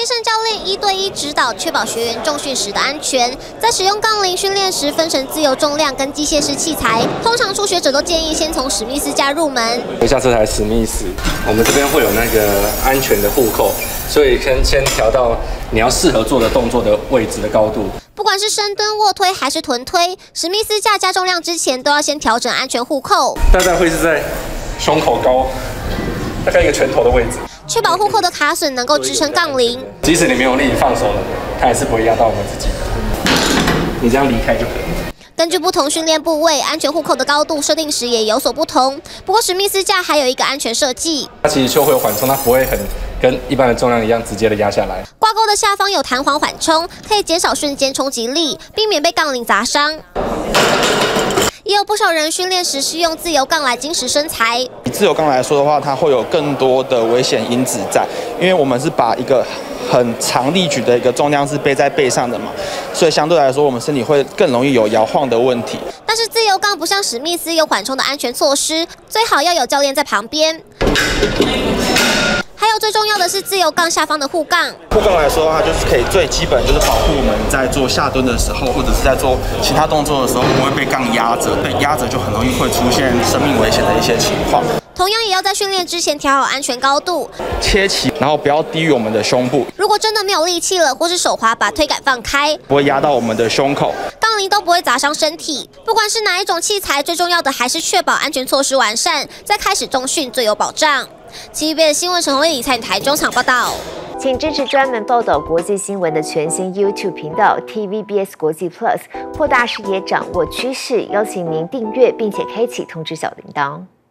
健身教练一对一指导，确保学员重训时的安全。在使用杠铃训练时，分成自由重量跟机械式器材。通常初学者都建议先从史密斯架入门。像这台史密斯，我们这边会有那个安全的护扣，所以先先调到你要适合做的动作的位置的高度。不管是深蹲、卧推还是臀推，史密斯架加重量之前都要先调整安全护扣。大概会是在胸口高，大概一个拳头的位置。确保护扣的卡榫能够支撑杠铃，即使你没有力放手了，它还是不会压到我们自己。你这样离开就可以。根据不同训练部位，安全护扣的高度设定时也有所不同。不过史密斯架还有一个安全设计，它其实就会有缓冲，它不会很跟一般的重量一样直接的压下来。挂钩的下方有弹簧缓冲，可以减少瞬间冲击力，避免被杠铃砸伤。也有不少人训练时是用自由杠来精实身材。以自由杠来说的话，它会有更多的危险因子在，因为我们是把一个很长力举的一个重量是背在背上的嘛，所以相对来说，我们身体会更容易有摇晃的问题。但是自由杠不像史密斯有缓冲的安全措施，最好要有教练在旁边。还有最重要的是自由杠下方的护杠。护杠来说，的话就是可以最基本就是保护我们在做下蹲的时候，或者是在做其他动作的时候，不会被杠压着，被压着就很容易会出现生命危险的一些情况。同样也要在训练之前调好安全高度，切齐，然后不要低于我们的胸部。如果真的没有力气了，或是手滑，把推杆放开，不会压到我们的胸口，杠铃都不会砸伤身体。不管是哪一种器材，最重要的还是确保安全措施完善，再开始重训最有保障。七倍的新闻陈宏伟参台中场报道，请支持专门报道国际新闻的全新 YouTube 频道 TVBS 国际 Plus，扩大视野，掌握趋势。邀请您订阅并且开启通知小铃铛。